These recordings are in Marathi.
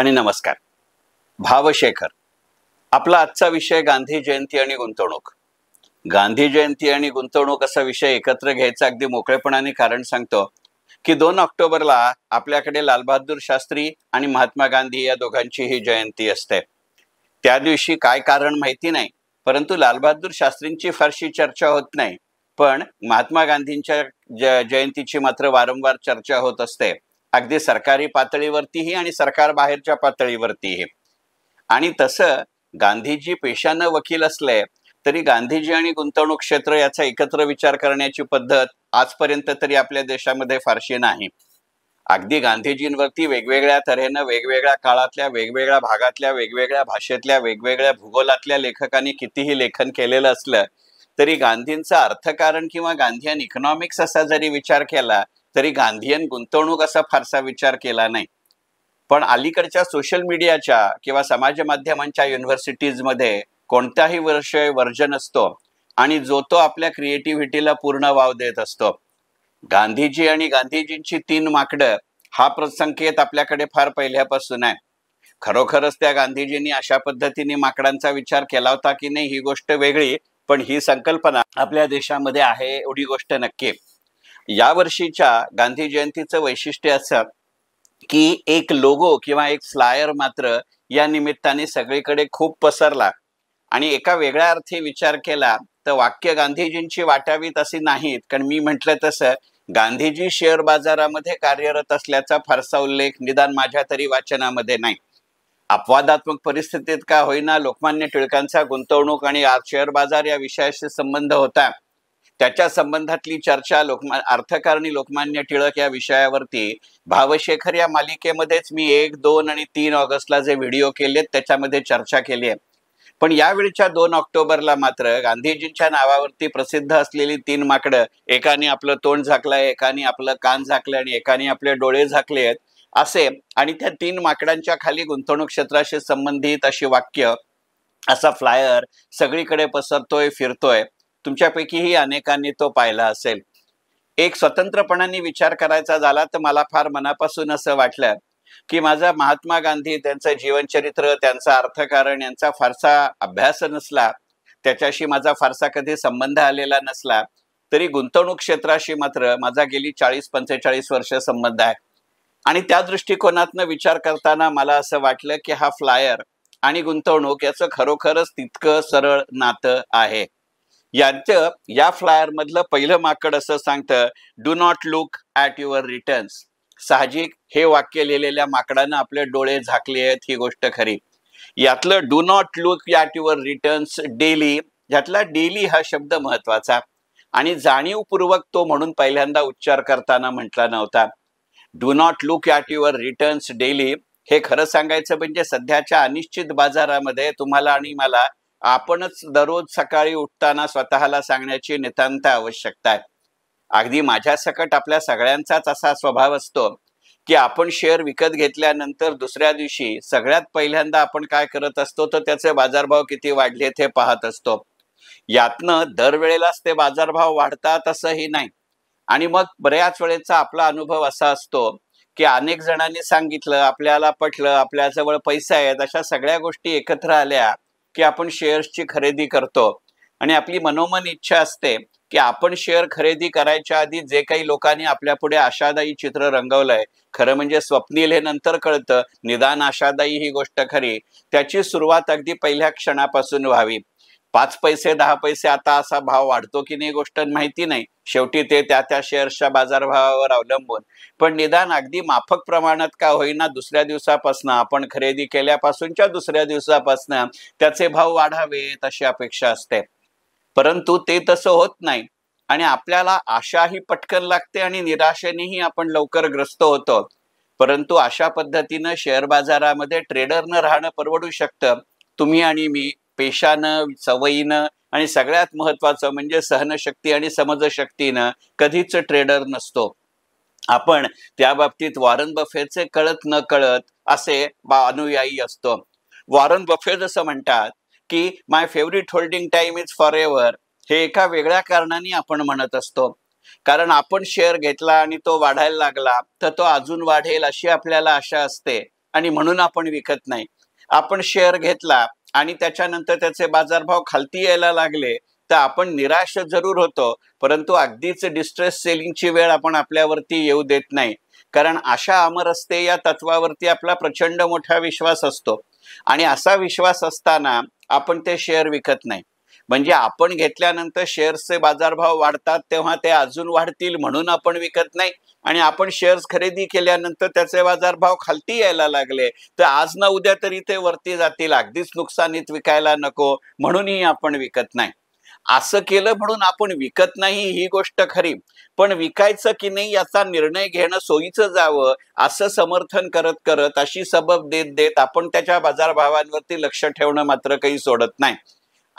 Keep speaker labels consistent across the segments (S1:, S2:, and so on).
S1: आणि नमस्कार. भावशेखर आपला आजचा विषय गांधी जयंती आणि गुंतवणूक. गांधी जयंती आणि गुंतवणूक असा विषय एकत्र घ्यायचा अगदी मोकळेपणाने कारण सांगतो की दोन ऑक्टोबरला आपल्याकडे लालबहादूर शास्त्री आणि महात्मा गांधी या दोघांची ही जयंती असते. त्या दिवशी काय कारण माहिती नाही परंतु लालबहादूर शास्त्रींची फारशी चर्चा होत नाही पण महात्मा गांधींच्या ज जयंतीची मात्र वारंवार चर्चा होत असते. अगदी सरकारी पातळीवरतीही आणि सरकार बाहेरच्या पातळीवरतीही. आणि तसं गांधीजी पेशानं वकील असले तरी गांधीजी आणि गुंतवणूक क्षेत्र याचा एकत्र विचार करण्याची पद्धत आजपर्यंत तरी आपल्या देशामध्ये फारशी नाही. अगदी गांधीजींवरती वेगवेगळ्या तऱ्हेनं वेगवेगळ्या काळातल्या वेगवेगळ्या भागातल्या वेगवेगळ्या भाषेतल्या वेगवेगळ्या भूगोलातल्या लेखकांनी कितीही लेखन केलेलं असलं तरी गांधींचं अर्थकारण किंवा गांधीयन इकॉनॉमिक्स असा जरी विचार केला तरी गांधीयन गुंतवणूक असा फारसा विचार केला नाही. पण अलीकडच्या सोशल मीडियाच्या किंवा समाज माध्यमांच्या युनिव्हर्सिटीजमध्ये कोणताही वर्ष वर्जन असतो आणि जो तो आपल्या क्रिएटिव्हिटीला पूर्ण वाव देत असतो. गांधीजी आणि गांधीजींची तीन माकडं हा प्रसंकेत आपल्याकडे फार पहिल्यापासून आहे. खरोखरच त्या गांधीजींनी अशा पद्धतीने माकडांचा विचार केला होता की नाही ही गोष्ट वेगळी पण ही संकल्पना आपल्या देशामध्ये आहे एवढी गोष्ट नक्की. या वर्षीच्या गांधी जयंतीचं वैशिष्ट्य असं की एक लोगो किंवा एक फ्लायर मात्र या निमित्ताने सगळीकडे खूप पसरला. आणि एका वेगळ्या अर्थी विचार केला तर वाक्य गांधीजींची वाटावीत अशी नाहीत. कारण मी म्हटलं तसं गांधीजी शेअर बाजारामध्ये कार्यरत असल्याचा फारसा उल्लेख निदान माझ्या तरी वाचनामध्ये नाही. अपवादात्मक परिस्थितीत का होईना लोकमान्य टिळकांचा गुंतवणूक आणि शेअर बाजार या विषयाशी संबंध होता. त्याच्या संबंधातली चर्चा लोकमा अर्थकारणी लोकमान्य टिळक या विषयावरती भावशेखर या मालिकेमध्येच मी एक दोन आणि तीन ऑगस्टला जे व्हिडिओ केलेत त्याच्यामध्ये चर्चा केली आहे. पण यावेळच्या दोन ऑक्टोबरला मात्र गांधीजींच्या नावावरती प्रसिद्ध असलेली तीन माकडं एकाने आपलं तोंड झाकलंय एकाने आपलं कान झाकलं आणि एकाने आपले डोळे झाकले आहेत असे. आणि त्या तीन माकडांच्या खाली गुंतवणूक क्षेत्राशी संबंधित अशी वाक्य असा फ्लायर सगळीकडे पसरतोय फिरतोय. तुमच्यापैकीही अनेकांनी तो पाहिला असेल. एक स्वतंत्रपणाने विचार करायचा झाला तर मला फार मनापासून असं वाटलं की माझा महात्मा गांधी त्यांचं जीवनचरित्र त्यांचा अर्थकारण यांचा फारसा अभ्यास नसला. त्याच्याशी माझा फारसा कधी संबंध आलेला नसला. तरी गुंतवणूक क्षेत्राशी मात्र माझा गेली चाळीस पंचेचाळीस वर्ष संबंध आहे. आणि त्या दृष्टिकोनातनं विचार करताना मला असं वाटलं की हा फ्लायर आणि गुंतवणूक याचं खरोखरच तितकं सरळ नातं आहे. यांचं या फ्लायर मधलं पहिलं माकड असं सांगतं do not look at your returns साहजिक हे वाक्य लिहिलेल्या माकडानं आपले डोळे झाकले आहेत ही गोष्ट खरी. यातलं do not look at your returns daily यातला डेली हा शब्द महत्त्वाचा आणि जाणीवपूर्वक तो म्हणून पहिल्यांदा उच्चार करताना म्हटला नव्हता. Do not look at your returns daily हे खरं सांगायचं म्हणजे सध्याच्या अनिश्चित बाजारामध्ये तुम्हाला आणि मला आपणच दररोज सकाळी उठताना स्वतःला सांगण्याची नितांत आवश्यकता आहे. अगदी माझ्या सकट आपल्या सगळ्यांचाच असा स्वभाव असतो की आपण शेअर विकत घेतल्यानंतर दुसऱ्या दिवशी सगळ्यात पहिल्यांदा आपण काय करत असतो तर त्याचे बाजारभाव किती वाढलेत हे पाहत असतो. यातनं दरवेळेलाच ते बाजारभाव वाढतात असंही नाही. आणि मग बऱ्याच वेळेचा आपला अनुभव असा असतो की अनेक जणांनी सांगितलं आपल्याला पटलं आपल्याजवळ पैसे आहेत अशा सगळ्या गोष्टी एकत्र आल्या की आपण शेअर्सची खरेदी करतो. आणि आपली मनोमन इच्छा असते की आपण शेअर खरेदी करायच्या आधी जे काही लोकांनी आपल्या पुढे आशादायी चित्र रंगवलंय खरं म्हणजे स्वप्नील हे नंतर कळतं निदान आशादायी ही गोष्ट खरी त्याची सुरुवात अगदी पहिल्या क्षणापासून व्हावी. पाच पैसे दहा पैसे आता असा भाव वाढतो की नाही गोष्ट माहिती नाही. शेवटी ते त्या त्या शेअर्सच्या बाजारभावावर अवलंबून. पण निदान अगदी माफक प्रमाणात का होईना दुसऱ्या दिवसापासून आपण खरेदी केल्यापासूनच्या दुसऱ्या दिवसापासून त्याचे भाव वाढावेत अशी अपेक्षा असते. परंतु ते तसं होत नाही. आणि आपल्याला आशाही पटकन लागते आणि निराशेनेही आपण लवकर ग्रस्त होतो. परंतु अशा पद्धतीनं शेअर बाजारामध्ये ट्रेडरनं राहणं परवडू शकतं. तुम्ही आणि मी पेशानं सवयीनं आणि सगळ्यात महत्वाचं म्हणजे सहनशक्ती आणि समजशक्तीनं कधीच ट्रेडर नसतो. आपण त्या बाबतीत वॉरन बफेचे कळत न कळत असे अनुयायी असतो. वॉरन बफे जसं म्हणतात की my favourite holding time is forever हे एका वेगळ्या कारणाने आपण म्हणत असतो. कारण आपण शेअर घेतला आणि तो वाढायला लागला तर तो अजून वाढेल अशी आपल्याला आशा असते आणि म्हणून आपण विकत नाही. आपण शेअर घेतला आणि त्याच्यानंतर त्याचे बाजारभाव खालती यायला लागले तर आपण निराश जरूर होतो. परंतु अगदीच डिस्ट्रेस सेलिंगची वेळ आपण आपल्यावरती येऊ देत नाही. कारण अशा अमरस्ते या तत्वावरती आपला प्रचंड मोठा विश्वास असतो. आणि असा विश्वास असताना आपण ते शेअर विकत नाही. म्हणजे आपण घेतल्यानंतर शेअर्सचे बाजारभाव वाढतात तेव्हा ते अजून वाढतील म्हणून आपण विकत नाही. आणि आपण शेअर्स खरेदी केल्यानंतर त्याचे बाजारभाव खालती यायला लागले. तर आज ना उद्या तरी ते वरती जातील. अगदीच नुकसानीत विकायला नको. म्हणूनही आपण विकत नाही. असं केलं म्हणून आपण विकत नाही ही गोष्ट खरी. पण विकायचं की नाही याचा निर्णय घेणं सोयीचं जावं असं समर्थन करत करत अशी सबब देत देत आपण त्याच्या बाजारभावांवरती लक्ष ठेवणं मात्र काही सोडत नाही.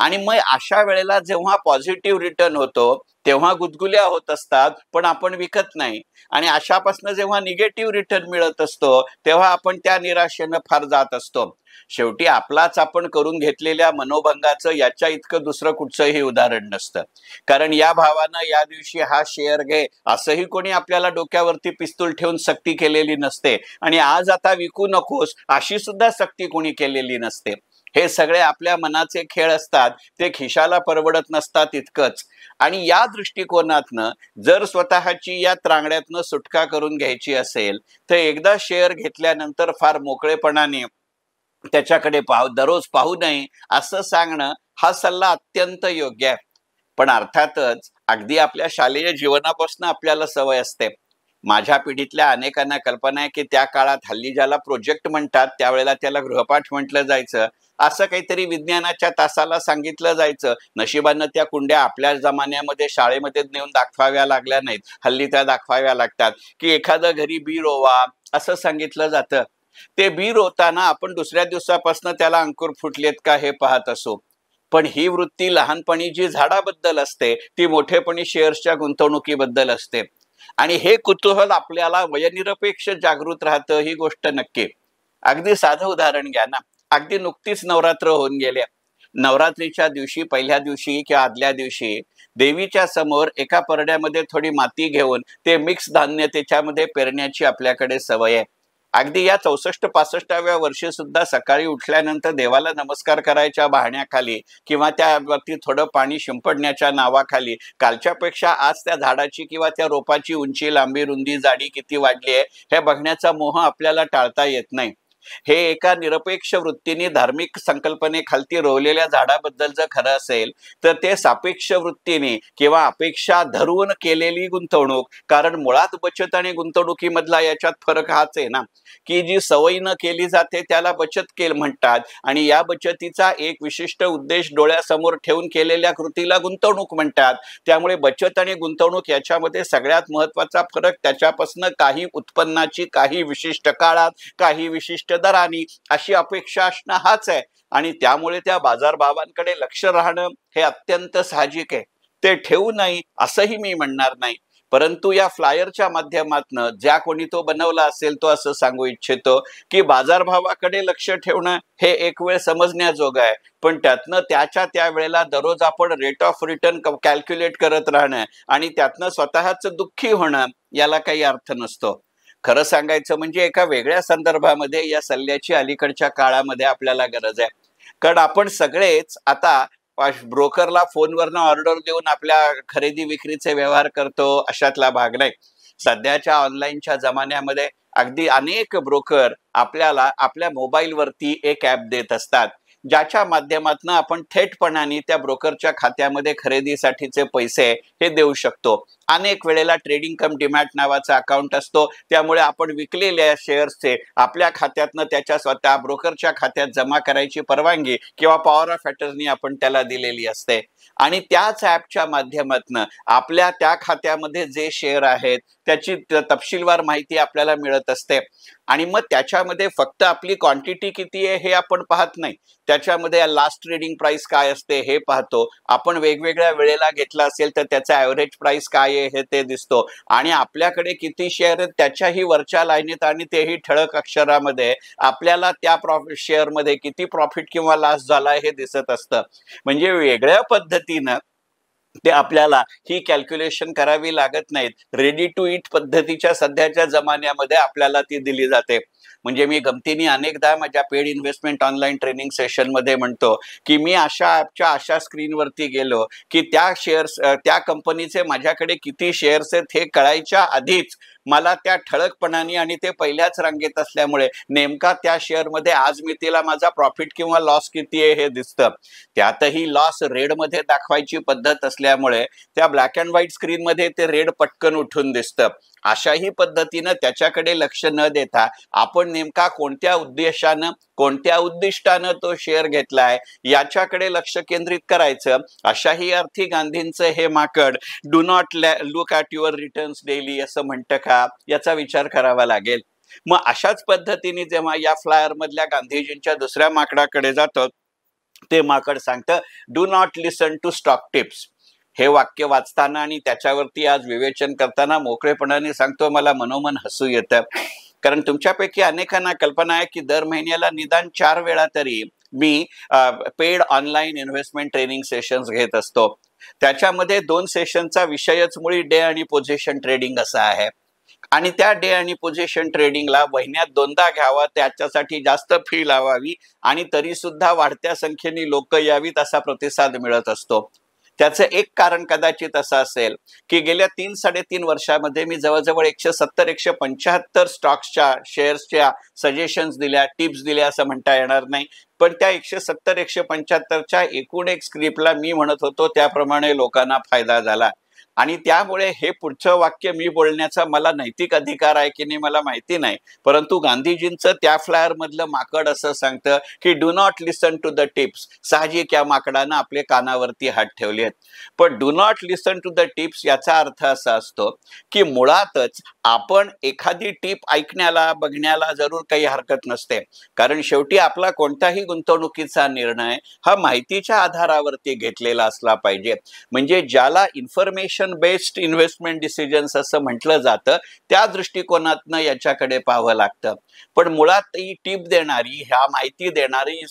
S1: आणि मग अशा वेळेला जेव्हा पॉझिटिव्ह रिटर्न होतो तेव्हा गुदगुल्या होत असतात पण आपण विकत नाही. आणि अशापासून जेव्हा निगेटिव्ह रिटर्न मिळत असतो तेव्हा आपण त्या निराशेनं फार जात असतो. शेवटी आपलाच आपण करून घेतलेल्या मनोभंगाचं याच्या इतकं दुसरं कुठचंही उदाहरण नसतं. कारण या भावानं या दिवशी हा शेअर घे असंही कोणी आपल्याला डोक्यावरती पिस्तूल ठेवून सक्ती केलेली नसते. आणि आज आता विकू नकोस अशी सुद्धा सक्ती कोणी केलेली नसते. हे सगळे आपल्या मनाचे खेळ असतात ते खिशाला परवडत नसतात इतकंच. आणि या दृष्टिकोनातनं जर स्वतःची या त्रांगड्यातनं सुटका करून घ्यायची असेल तर एकदा शेअर घेतल्यानंतर फार मोकळेपणाने त्याच्याकडे पाहू दररोज पाहू नये असं सांगणं हा सल्ला अत्यंत योग्य आहे. पण अर्थातच अगदी आपल्या शालेय जीवनापासून आपल्याला सवय असते. माझ्या पिढीतल्या अनेकांना कल्पना आहे की त्या काळात हल्ली ज्याला प्रोजेक्ट म्हणतात त्यावेळेला त्याला गृहपाठ म्हटलं जायचं. असं काहीतरी विज्ञानाच्या तासाला सांगितलं जायचं. नशिबानं त्या कुंड्या आपल्या जमान्यामध्ये शाळेमध्ये नेऊन दाखवाव्या लागल्या नाहीत. हल्ली त्या दाखवाव्या लागतात. की एखादं घरी बी रोवा असं सांगितलं जातं. ते बी रोताना आपण दुसऱ्या दिवसापासून त्याला अंकुर फुटलेत का हे पाहत असो. पण ही वृत्ती लहानपणी जी झाडाबद्दल असते ती मोठेपणी शेअर्सच्या गुंतवणुकीबद्दल असते. आणि हे कुतूहल आपल्याला वयनिरपेक्ष जागृत राहतं ही गोष्ट नक्की. अगदी साधं उदाहरण घ्या ना. अगदी नुकतीच नवरात्र होऊन गेल्या नवरात्रीच्या दिवशी पहिल्या दिवशी किंवा आदल्या दिवशी देवीच्या समोर एका परड्यामध्ये थोडी माती घेऊन ते मिक्स धान्य त्याच्यामध्ये पेरण्याची आपल्याकडे सवय आहे. अगदी या चौसष्ट पासष्टाव्या वर्षी सुद्धा सकाळी उठल्यानंतर देवाला नमस्कार करायच्या बहाण्याखाली किंवा त्यावरती थोडं पाणी शिंपडण्याच्या नावाखाली कालच्यापेक्षा आज त्या झाडाची किंवा त्या रोपाची उंची लांबी रुंदी जाडी किती वाढली आहे हे बघण्याचा मोह आपल्याला टाळता येत नाही. हे एका निरपेक्ष वृत्तीने धार्मिक संकल्पनेखालती रोवलेल्या झाडाबद्दल जर खरं असेल तर ते सापेक्ष वृत्तीने किंवा अपेक्षा धरून केलेली गुंतवणूक कारण मुळात बचत आणि गुंतवणुकीमधला याच्यात फरक हाच आहे ना की जी सवयीनं केली जाते त्याला बचत केल म्हणतात आणि या बचतीचा एक विशिष्ट उद्देश डोळ्यासमोर ठेवून केलेल्या कृतीला गुंतवणूक म्हणतात. त्यामुळे बचत आणि गुंतवणूक याच्यामध्ये सगळ्यात महत्त्वाचा फरक त्याच्यापासून काही उत्पन्नाची काही विशिष्ट काळात काही विशिष्ट दरानी अशी अपेक्षा असणं हाच आहे. आणि त्यामुळे त्या बाजारभावांकडे लक्ष राहणं हे अत्यंत साहजिक आहे. ते ठेवू नाही असंही मी म्हणणार नाही. परंतु या फ्लायरच्या माध्यमातनं ज्या कोणी तो बनवला असेल तो असं सांगू इच्छितो की बाजारभावाकडे लक्ष ठेवणं हे एक वेळ समजण्याजोग आहे. पण त्यातनं त्याच्या त्या वेळेला दररोज आपण रेट ऑफ रिटर्न कॅल्क्युलेट करत राहणं आणि त्यातनं स्वतःच दुःखी होणं याला काही अर्थ नसतो. खरं सांगायचं म्हणजे एका वेगळ्या संदर्भामध्ये या सल्ल्याची अलीकडच्या काळामध्ये आपल्याला गरज आहे. कारण आपण सगळेच आता ब्रोकरला फोनवरनं ऑर्डर देऊन आपल्या खरेदी विक्रीचे व्यवहार करतो अशातला भाग नाही. सध्याच्या ऑनलाईनच्या जमान्यामध्ये अगदी अनेक ब्रोकर आपल्याला आपल्या मोबाईलवरती एक ऍप देत असतात ज्याच्या माध्यमातून आपण थेटपणाने त्या ब्रोकरच्या खात्यामध्ये खरेदीसाठीचे पैसे हे देऊ शकतो. अनेक वेळेला ट्रेडिंग कम डिमॅट नावाचा अकाउंट असतो. त्यामुळे आपण विकलेल्या शेअर्सचे आपल्या खात्यातनं त्याच्या स्वतः ब्रोकरच्या खात्यात जमा करायची परवानगी किंवा पॉवर ऑफ अटर्नी आपण त्याला दिलेली असते. आणि त्याच ऍपच्या माध्यमातनं आपल्या त्या खात्यामध्ये जे शेअर आहेत त्याची तपशीलवार माहिती आपल्याला मिळत असते. आणि मग त्याच्यामध्ये फक्त आपली क्वांटिटी किती आहे हे आपण पाहत नाही. त्याच्यामध्ये लास्ट ट्रेडिंग प्राइस काय असते हे पाहतो. आपण वेगवेगळ्या वेळेला घेतला असेल तर त्याचा ॲव्हरेज प्राइस काय आहे? हे ते दिसतो. आणि आपल्याकडे किती शेअर आहेत त्याच्याही वरच्या लाईनीत आणि तेही ठळक अक्षरामध्ये आपल्याला त्या प्रॉफिट शेअरमध्ये किती प्रॉफिट किंवा लॉस झाला हे दिसत असतं. म्हणजे वेगळ्या पद्धतीनं ते आपल्याला ही कॅल्क्युलेशन करावी लागत नाहीत. रेडी टू इट पद्धतीच्या सध्याच्या जमान्यामध्ये आपल्याला ती दिली जाते. म्हणजे मी गमतीने अनेकदा माझ्या पेड इन्व्हेस्टमेंट ऑनलाईन ट्रेनिंग सेशनमध्ये म्हणतो की मी अशा ॲपच्या अशा स्क्रीनवरती गेलो की त्या शेअर्स त्या कंपनीचे माझ्याकडे किती शेअर्स आहेत हे कळायच्या आधीच मला त्या ठळकपणाने आणि ते पहिल्याच रांगेत असल्यामुळे नेमका त्या शेअरमध्ये आज मी तिला माझा प्रॉफिट किंवा लॉस किती आहे हे दिसतं. त्यातही लॉस रेडमध्ये दाखवायची पद्धत असल्यामुळे त्या ब्लॅक अँड व्हाईट स्क्रीनमध्ये ते रेड पटकन उठून दिसतं. अशाही पद्धतीनं त्याच्याकडे लक्ष न देता आपण नेमका कोणत्या उद्देशानं कोणत्या उद्दिष्टानं तो शेअर घेतलाय याच्याकडे लक्ष केंद्रित करायचं अशाही अर्थी गांधींचं हे माकड do not look at your returns daily असं म्हणतं का? याचा विचार करावा लागेल. मग अशाच पद्धतीने जेव्हा या फ्लायर मधल्या गांधीजींच्या दुसऱ्या माकडाकडे जातो ते माकड सांगतं do not listen to stock tips हे वाक्य वाचताना आणि त्याच्यावरती आज विवेचन करताना मोकळेपणाने सांगतो मला मनोमन हसू येतं. कारण तुमच्यापैकी अनेकांना कल्पना आहे की दर महिन्याला निदान चार वेळा तरी मी paid online investment training sessions घेत असतो. त्याच्यामध्ये दोन सेशनचा विषयच मुळी डे आणि पोझिशन ट्रेडिंग असा आहे. आणि त्या डे आणि पोझिशन ट्रेडिंगला महिन्यात दोनदा घ्यावा त्याच्यासाठी जास्त फी लावावी आणि तरी सुद्धा वाढत्या संख्येने लोक यावीत असा प्रतिसाद मिळत असतो. त्याचं एक कारण कदाचित असं असेल की गेल्या तीन साडेतीन वर्षामध्ये मी जवळजवळ एकशे सत्तर एकशे पंच्याहत्तर स्टॉक्सच्या शेअर्सच्या सजेशन्स दिल्या टिप्स दिल्या असं म्हणता येणार नाही. पण त्या एकशे सत्तर एकशे पंच्याहत्तरच्या एकूण एक स्क्रिप्टला मी म्हणत होतो त्याप्रमाणे लोकांना फायदा झाला. आणि त्यामुळे हे पुढचं वाक्य मी बोलण्याचा मला नैतिक अधिकार आहे की नाही मला माहिती नाही. परंतु गांधीजींचं त्या फ्लायर मधलं माकड असं सांगतं की do not listen to the tips साहजिक या माकडानं आपले कानावरती हात ठेवले आहेत. पण do not listen to the tips याचा अर्थ असा असतो की मुळातच आपण एखादी टीप ऐकण्याला बघण्याला जरूर काही हरकत नसते. कारण शेवटी आपला कोणताही गुंतवणुकीचा निर्णय हा माहितीच्या आधारावरती घेतलेला असला पाहिजे. म्हणजे ज्याला इन्फॉर्मेशन बेस्ड इन्व्हेस्टमेंट डिसिजन्स असं म्हटलं जातं. त्या दृष्टिकोनातनं याच्याकडे पाहावं लागतं. पण मुळात ही टीप देणारी ह्या माहिती देणारी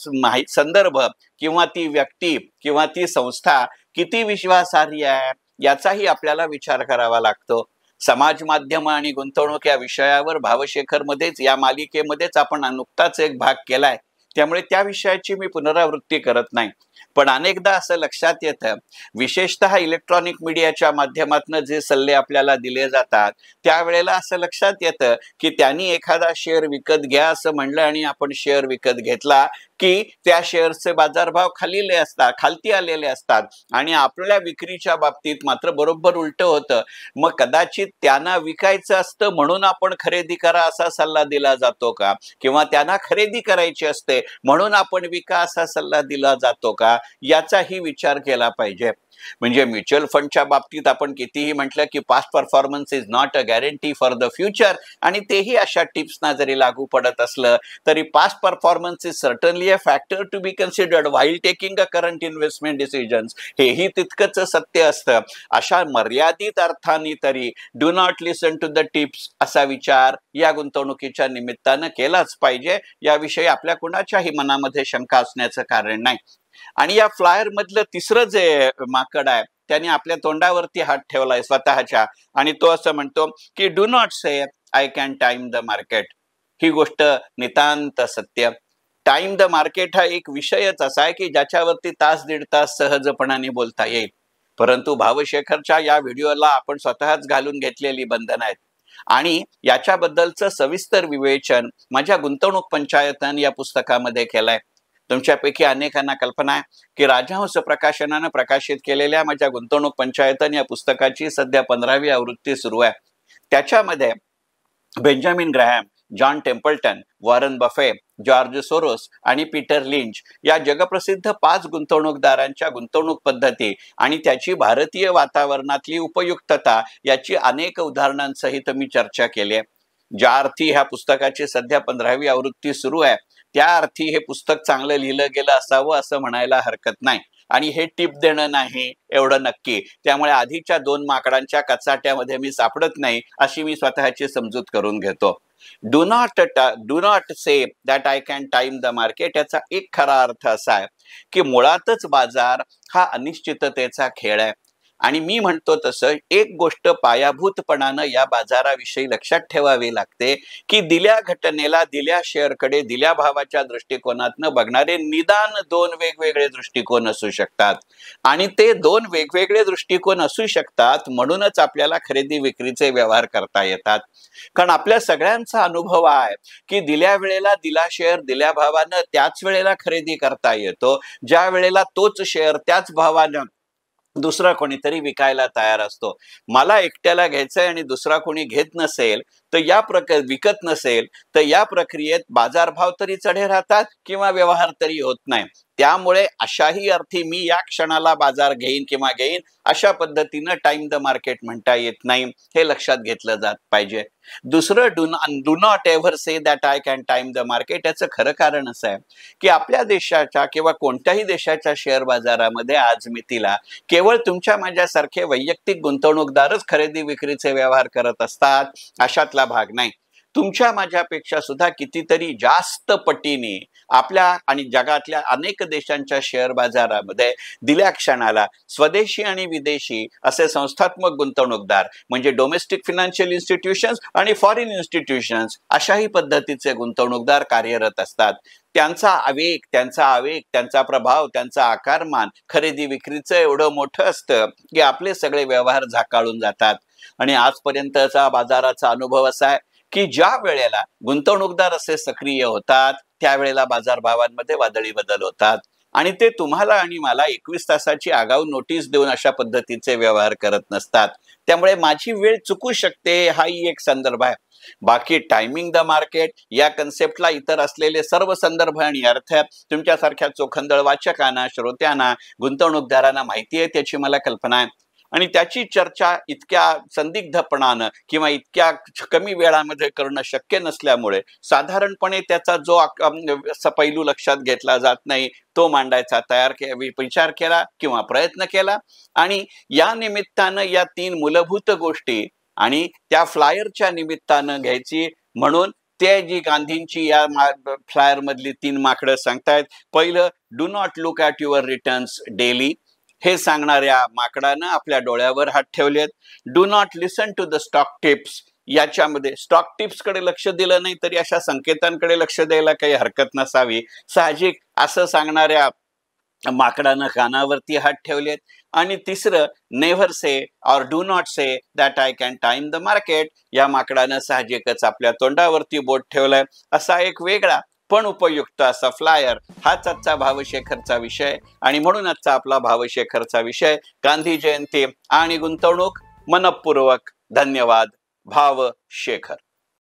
S1: संदर्भ किंवा ती व्यक्ती किंवा ती संस्था किती विश्वासार्ह आहे याचाही आपल्याला विचार करावा लागतो. समाज माध्यम आणि गुंतवणूक या विषयावर भावशेखर मध्येच या मालिकेमध्येच आपण नुकताच एक भाग केलाय. त्यामुळे त्या विषयाची मी पुनरावृत्ती करत नाही. पण अनेकदा असं लक्षात येतं विशेषतः इलेक्ट्रॉनिक मीडियाच्या माध्यमातून जे सल्ले आपल्याला दिले जातात त्यावेळेला असं लक्षात येतं की त्यांनी एखादा शेअर विकत घ्या असं म्हणलं आणि आपण शेअर विकत घेतला की त्या शेअर्सचे बाजारभाव खालीले असतात खालती आलेले असतात. आणि आपल्या विक्रीच्या बाबतीत मात्र बरोबर उलट होतं. मग कदाचित त्यांना विकायचं असतं म्हणून आपण खरेदी करा असा सल्ला दिला जातो का? किंवा त्यांना खरेदी करायची असते म्हणून आपण विका असा सल्ला दिला जातो का? याचाही विचार केला पाहिजे. म्हणजे म्युच्युअल फंडच्या बाबतीत आपण कितीही म्हटलं की past performance is not a guarantee for the future आणि तेही अशा टिप्सना जरी लागू पडत असलं तरी past performance is certainly a factor to be considered while taking a current investment decisions हेही तितकंच सत्य असतं. अशा मर्यादित अर्थाने तरी do not listen to the tips असा विचार या गुंतवणुकीच्या निमित्तानं केलाच पाहिजे. याविषयी आपल्या कुणाच्याही मनामध्ये शंका असण्याचं कारण नाही. आणि या फ्लायर मधलं तिसरं जे माकड आहे त्याने आपल्या तोंडावरती हात ठेवलाय स्वतःच्या. आणि तो असं म्हणतो की do not say I can time the market ही गोष्ट नितांत सत्य. टाइम द मार्केट हा एक विषयच असा आहे की ज्याच्यावरती तास दीड तास सहजपणाने बोलता येईल. परंतु भावशेखरच्या या व्हिडिओला आपण स्वतःच घालून घेतलेली बंधन आहेत. आणि याच्याबद्दलचं सविस्तर विवेचन माझ्या गुंतवणूक पंचायतन या पुस्तकामध्ये केलंय. तुमच्यापैकी अनेकांना कल्पना आहे की राजहंस प्रकाशनानं प्रकाशित केलेल्या माझ्या गुंतवणूक पंचायतन या पुस्तकाची सध्या पंधरावी आवृत्ती सुरू आहे. त्याच्यामध्ये Benjamin Graham John Templeton Warren Buffett George Soros आणि पीटर लिंच या जगप्रसिद्ध पाच गुंतवणूकदारांच्या गुंतवणूक पद्धती आणि त्याची भारतीय वातावरणातली उपयुक्तता याची अनेक उदाहरणांसहित मी चर्चा केली आहे. ज्या अर्थी ह्या पुस्तकाची सध्या पंधरावी आवृत्ती सुरू आहे त्या अर्थी हे पुस्तक चांगलं लिहिलं गेलं असावं असं म्हणायला हरकत नाही. आणि हे टिप देणं नाही एवढं नक्की. त्यामुळे आधीच्या दोन माकडांच्या कचाट्यामध्ये मी सापडत नाही अशी मी स्वतःची समजूत करून घेतो. Do not do not say that I can time the market याचा एक खरा अर्थ असा आहे की मुळातच बाजार हा अनिश्चिततेचा खेळ आहे. आणि मी म्हणतो तसं एक गोष्ट पायाभूतपणानं या बाजाराविषयी लक्षात ठेवावी लागते की दिल्या घटनेला दिल्या शेअरकडे दिल्या भावाच्या दृष्टिकोनातनं बघणारे निदान दोन वेगवेगळे दृष्टिकोन असू शकतात. आणि ते दोन वेगवेगळे दृष्टिकोन असू शकतात म्हणूनच आपल्याला खरेदी विक्रीचे व्यवहार करता येतात. कारण आपल्या सगळ्यांचा अनुभव आहे की दिल्या वेळेला दिला शेअर दिल्या भावानं त्याच वेळेला खरेदी करता येतो ज्या वेळेला तोच शेअर त्याच भावानं दुसरा कोणीतरी विकायला तयार असतो. मला एकट्याला घ्यायचंय आणि दुसरा कोणी घेत नसेल तर या प्रक विकत नसेल तर या प्रक्रियेत बाजारभाव तरी चढे राहतात किंवा व्यवहार तरी होत नाही. त्यामुळे अशाही अर्थी मी या क्षणाला बाजार घेईन किंवा घेईन अशा पद्धतीनं टाइम द मार्केट म्हणता येत नाही हे लक्षात घेतलं जात पाहिजे. दुसरं do do not ever say that I can time the market याचं खरं कारण असं आहे की आपल्या देशाच्या किंवा कोणत्याही देशाच्या शेअर बाजारामध्ये आज मितीला केवळ तुमच्या माझ्यासारखे वैयक्तिक गुंतवणूकदारच खरेदी विक्रीचे व्यवहार करत असतात अशातला भाग नाही. तुमच्या माझ्यापेक्षा सुद्धा कितीतरी जास्त पटीने आपल्या आणि जगातल्या अनेक देशांच्या शेअर बाजारामध्ये दिल्या क्षणाला स्वदेशी आणि विदेशी असे संस्थात्मक गुंतवणूकदार म्हणजे डोमेस्टिक फिनान्शियल इन्स्टिट्यूशन्स आणि फॉरेन इन्स्टिट्यूशन्स अशाही पद्धतीचे गुंतवणूकदार कार्यरत असतात. त्यांचा आवेग त्यांचा आवेग त्यांचा प्रभाव त्यांचा आकारमान खरेदी विक्रीचं एवढं मोठं असतं की आपले सगळे व्यवहार झाकाळून जातात. आणि आजपर्यंतचा बाजाराचा अनुभव असा आहे की ज्या वेळेला गुंतवणूकदार असे सक्रिय होतात त्यावेळेला बाजारभावांमध्ये वादळी बदल होतात. आणि ते तुम्हाला आणि मला एकवीस तासाची आगाऊ नोटीस देऊन अशा पद्धतीचे व्यवहार करत नसतात. त्यामुळे माझी वेळ चुकू शकते हाही एक संदर्भ आहे. बाकी टायमिंग द मार्केट या कन्सेप्टला इतर असलेले सर्व संदर्भ आणि अर्थ तुमच्यासारख्या चोखंदळ वाचकांना श्रोत्यांना गुंतवणूकदारांना माहिती आहे त्याची मला कल्पना आहे. आणि त्याची चर्चा इतक्या संदिग्धपणानं किंवा इतक्या कमी वेळामध्ये करणं शक्य नसल्यामुळे साधारणपणे त्याचा जो पैलू लक्षात घेतला जात नाही तो मांडायचा तयार के विचार केला किंवा प्रयत्न केला. आणि या निमित्तानं या तीन मूलभूत गोष्टी आणि त्या फ्लायरच्या निमित्तानं घ्यायची म्हणून ते जी गांधींची या फ्लायर मधली तीन माकडं सांगतायत. पहिलं do not look at your returns daily हे सांगणाऱ्या माकडानं आपल्या डोळ्यावर हात ठेवलेत. Do not listen to the stock tips याच्यामध्ये स्टॉक टिप्सकडे लक्ष दिलं नाही तरी अशा संकेतांकडे लक्ष द्यायला काही हरकत नसावी. साहजिक असं सांगणाऱ्या माकडानं कानावरती हात ठेवलेत. आणि तिसरं never say or do not say that I can time the market या माकडानं साहजिकच आपल्या तोंडावरती बोट ठेवलंय. असा एक वेगळा पण उपयुक्त असा फ्लायर हाच आजचा भावशेखरचा विषय. आणि म्हणून आजचा आपला भावशेखरचा विषय गांधी जयंती आणि गुंतवणूक मनपूर्वक. धन्यवाद. भाव शेखर